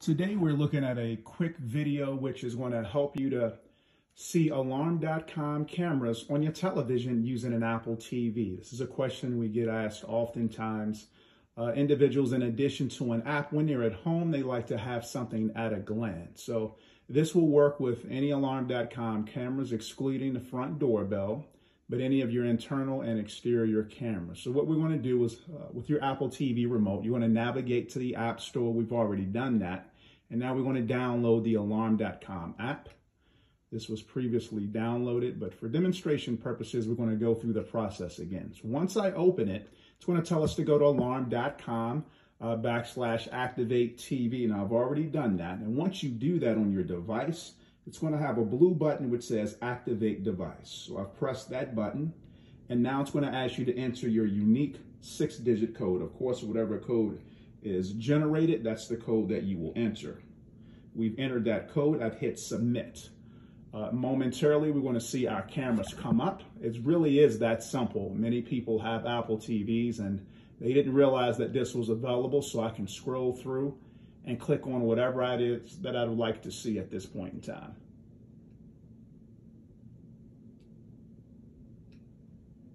Today we're looking at a quick video which is going to help you to see alarm.com cameras on your television using an Apple TV. This is a question we get asked oftentimes. Uh, individuals, in addition to an app, when they're at home, they like to have something at a glance. So this will work with any alarm.com cameras, excluding the front doorbell, but any of your internal and exterior cameras. So what we want to do is, uh, with your Apple TV remote, you want to navigate to the App Store. We've already done that. And now we want to download the alarm.com app. This was previously downloaded, but for demonstration purposes, we're going to go through the process again. So once I open it, it's going to tell us to go to alarm.com uh, backslash activate TV. Now I've already done that. And once you do that on your device, it's going to have a blue button which says activate device. So I've pressed that button and now it's going to ask you to enter your unique six digit code. Of course, whatever code is generated, that's the code that you will enter. We've entered that code, I've hit submit. Uh, momentarily, we're going to see our cameras come up. It really is that simple. Many people have Apple TVs and they didn't realize that this was available, so I can scroll through and click on whatever it is that I would like to see at this point in time.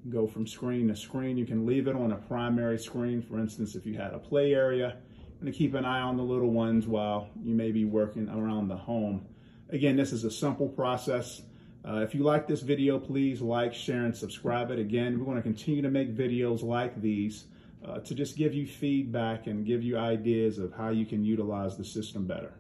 go from screen to screen. You can leave it on a primary screen. For instance, if you had a play area, and to keep an eye on the little ones while you may be working around the home. Again, this is a simple process. Uh, if you like this video, please like, share, and subscribe it. Again, we want to continue to make videos like these uh, to just give you feedback and give you ideas of how you can utilize the system better.